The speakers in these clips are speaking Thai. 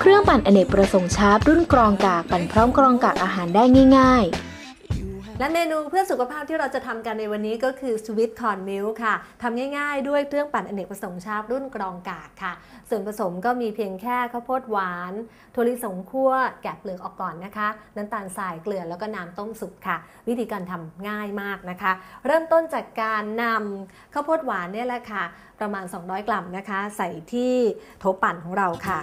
เครื่องปั่นอเนกประสงค์ชาร์ปรุ่นกรองกากปั่นพร้อมกรองกากอาหารได้ง่ายๆและเมนูเพื่อสุขภาพที่เราจะทำกันในวันนี้ก็คือสวิตคอนมิลค่ะทำง่ายๆ ด้วยเครื่องปั่นอเนกประสงค์ชาร์ปรุ่นกรองกากค่ะ ส่วนผสมก็มีเพียงแค่ข้าวโพดหวานถั่วลิสงคั่วแกะเปลือกออกก่อนนะคะ น้ำตาลทรายเกลือแล้วก็น้ำต้มสุกค่ะ วิธีการทำง่ายมากนะคะ เริ่มต้นจากการนำข้าวโพดหวานเนี่ยแหละค่ะ ประมาณ 200 กรัมนะคะ ใส่ที่โถปั่นของเราค่ะ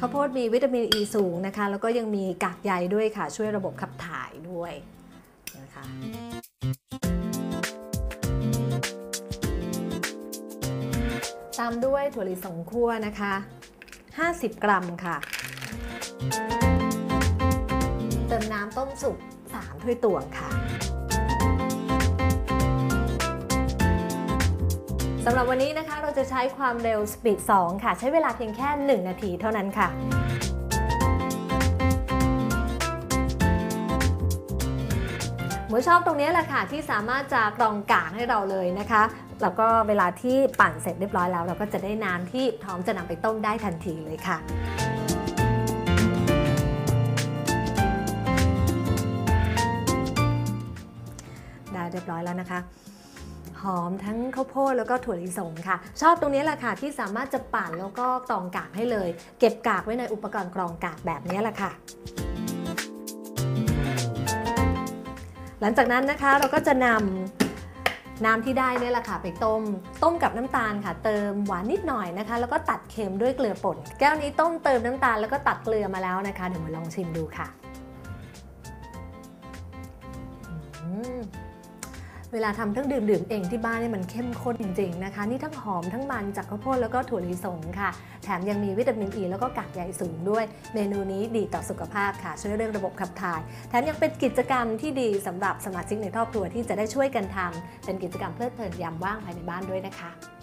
ข้าวโพดมีวิตามินอ e ีสูงนะคะ แล้วก็ยังมีกากใยด้วยค่ะ ช่วยระบบขับถ่ายด้วยนะคะตามด้วยถั่วลิสงคั่วนะคะ 50 กรัมค่ะ เติมน้ำต้มสุก3ถ้วยตวงค่ะำหรับวันนี้นะคะเราจะใช้ความเร็ว Speed 2ค่ะ ใช้เวลาเพียงแค่ 1 นาทีเท่านั้นค่ะหมูชอบตรงนี้แหละค่ะที่สามารถจะกรองกากให้เราเลยนะคะ แล้วก็เวลาที่ปั่นเสร็จเรียบร้อยแล้ว เราก็จะได้น้ำที่พร้อมจะนำไปต้มได้ทันทีเลยค่ะได้เรียบร้อยแล้วนะคะ หอมทั้งข้าวโพดแล้วก็ถั่วลิสงค่ะ ชอบตรงนี้แหละค่ะที่สามารถจะปั่นแล้วก็กรองกากให้เลย เก็บกากไว้ในอุปกรณ์กรองกากแบบนี้แหละค่ะหลังจากนั้นนะคะเราก็จะนำน้ำที่ได้เนี่ยแหละค่ะ ไปต้ม ต้มกับน้ำตาลค่ะ เติมหวานนิดหน่อยนะคะ แล้วก็ตัดเค็มด้วยเกลือป่น แก้วนี้ต้มเติมน้ำตาลแล้วก็ตัดเกลือมาแล้วนะคะ เดี๋ยวมาลองชิมดูค่ะอืม เวลาทำทั้งดื่มดื่มเองที่บ้านเนี่ยมันเข้มข้นจริงๆนะคะ นี่ทั้งหอมทั้งมันจากข้าวโพดแล้วก็ถั่วลิสงค่ะ แถมยังมีวิตามินอ e ีแล้วก็กากใยสูงด้วย เมนูนี้ดีต่อสุขภาพค่ะ ช่วยเรื่องระบบขับถ่าย แถมยังเป็นกิจกรรมที่ดีสำหรับสมาชิกในครอบครัวที่จะได้ช่วยกันทำเป็นกิจกรรมเพลิดเพลินยามว่างภายในบ้านด้วยนะคะ